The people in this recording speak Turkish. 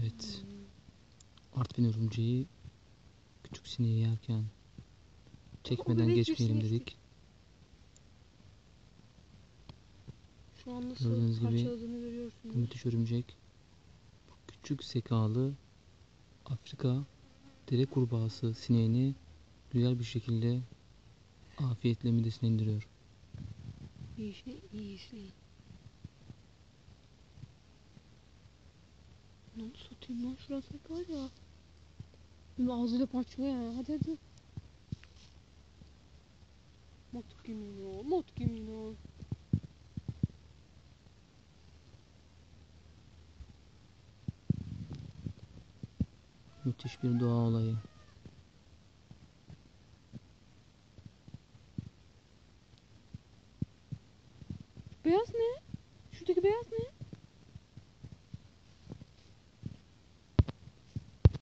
Evet. Artvin örümceği küçük sineği yerken çekmeden bebek geçmeyelim dedik. Şu an nasıl Gördüğünüz gibi Bu görüyorsunuz. müthiş örümcek bu küçük sekalı Afrika dere kurbağası sineğini güzel bir şekilde afiyetle midesine indiriyor. İyi şey, iyi işleyin. Lan satayım lan şurası var ya. Şimdi ağzıyla parçalıyor ya. Hadi hadi. Mot gemino, mot gemino. Müthiş bir doğa olayı. Beyaz ne? Şuradaki beyaz ne?